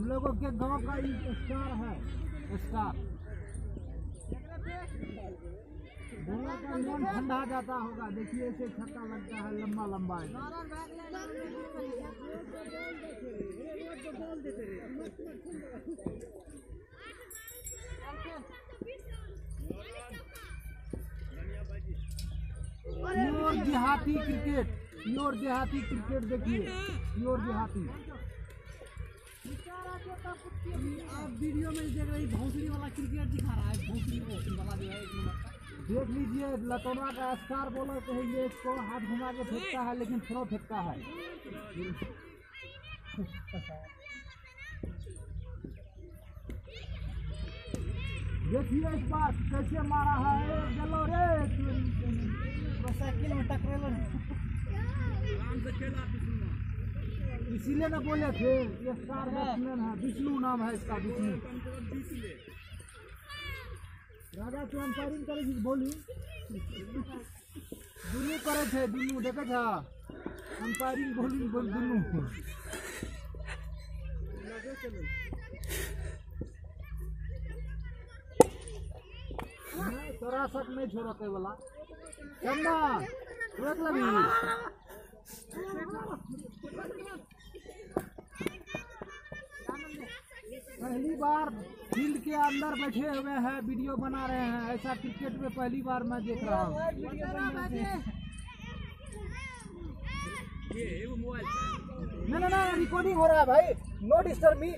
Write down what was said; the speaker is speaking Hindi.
हम लोगों के गाँव का स्टार है, स्टार। बोला का मन ठंडा जाता होगा, देखिए ऐसे छक्का लगता है, लंबा लंबा प्योर देहाती क्रिकेट, प्योर देहाती क्रिकेट देखिए, प्योर देहाती। आप वीडियो में देख रही भोसड़ी वाला क्रिकेट दिखा रहा है भोसड़ी वाला जो है एक नंबर का। देख लीजिए लतौना का स्टार बॉलर कहेंगे इसको हाथ घुमा के फेंकता है लेकिन थ्रो फेंकता है। देखिए इस बार कैसे मारा है चलो रे साइकिल में टकरेलो इसीलिए ना बोले थे, ये स्टार बैट्समैन है, विष्णु नाम है इसका विष्णु। राजा तू अंपायरिंग करे छी बोली। दुनू करे छै दुनू देखे छ अंपायरिंग बॉलिंग बोल दुनू शक नहीं छोड़ते वाला। चंदा तुरंत लगी पहली बार फ़ील्ड के अंदर बैठे हुए हैं वीडियो बना रहे हैं। ऐसा क्रिकेट में पहली बार मैं देख रहा हूँ। नहीं नहीं रिकॉर्डिंग हो रहा है भाई। No disturb me